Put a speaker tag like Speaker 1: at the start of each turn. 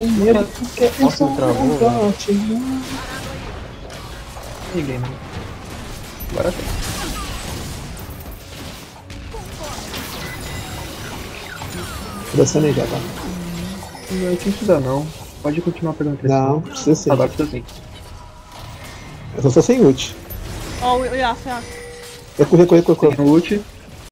Speaker 1: Com medo uhum. porque eu
Speaker 2: Nossa, travou,
Speaker 1: um
Speaker 2: velho.
Speaker 1: Né? Né?
Speaker 2: Ninguém, mano. Agora tem.
Speaker 1: Dançando aí já, tá?
Speaker 2: Não isso não. Pode continuar pegando
Speaker 1: Não,
Speaker 2: não
Speaker 1: precisa ser.
Speaker 2: Agora precisa sim.
Speaker 1: Eu só sou sem ult.
Speaker 3: Ó, o Yasuo, Yasuo.
Speaker 1: Eu corri, corri,
Speaker 2: corri. ult.